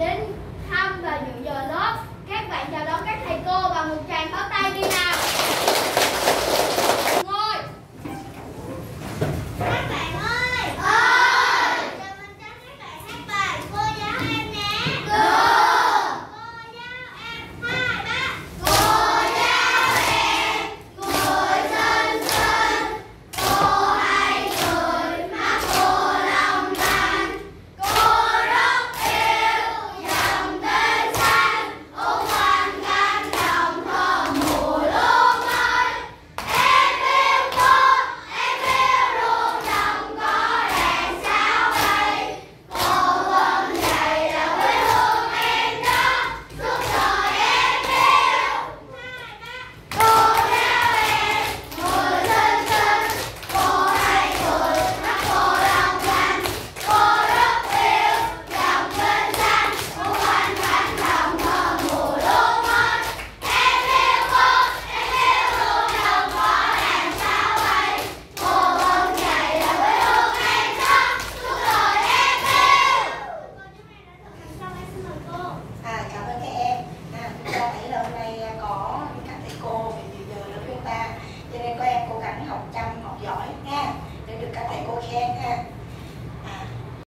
đến thăm và dự giờ lớp. rảnh học chăm học giỏi ha. Để được các thầy cô